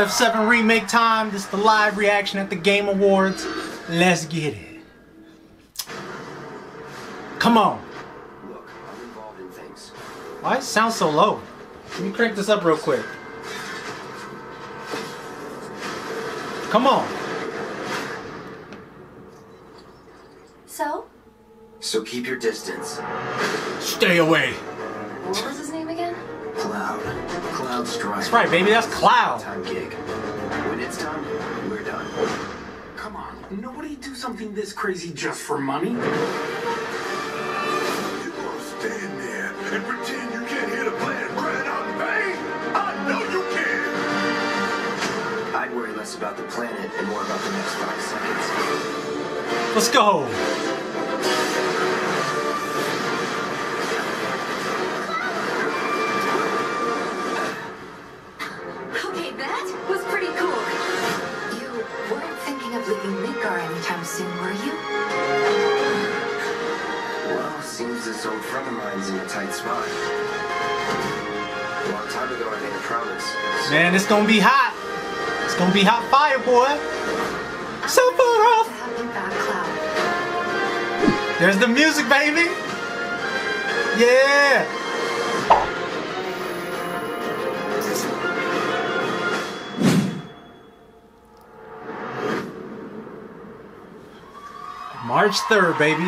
F7 remake time. This is the live reaction at the Game Awards. Let's get it. Come on. Look, I'm involved in things. Why it sound so low? Let me crank this up real quick. Come on. So, So keep your distance. Stay away. what was his name again? Cloud. Cloud Strife. That's right, baby. That's Cloud. Time gig. When it's done, we're done. Come on, nobody do something this crazy just for money. You gonna stand there and pretend you can't hear the planet crying out in pain? I know you can! I'd worry less about the planet and more about the next five seconds. Let's go. Anytime soon, were you? Well, seems this old friend of mine's in a tight spot. A long time ago, I made a promise. Man, it's gonna be hot. It's gonna be hot fire, boy. So far off. Having that cloud. There's the music, baby. Yeah. March 3rd, baby.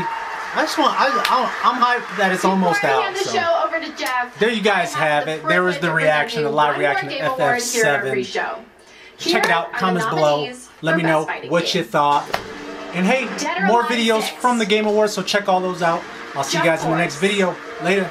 I just want, I, I, I'm hyped that it's almost Before I out. hand the so. show over to Jeff. There you guys I have it. There was the reaction, the live reaction more to Game Awards FF7. Free Show. Check it out. Comments below. Let me know Best Fighting what you thought. And hey, more videos 6. from the Game Awards, so check all those out. I'll see you Jump guys in the next video. Later.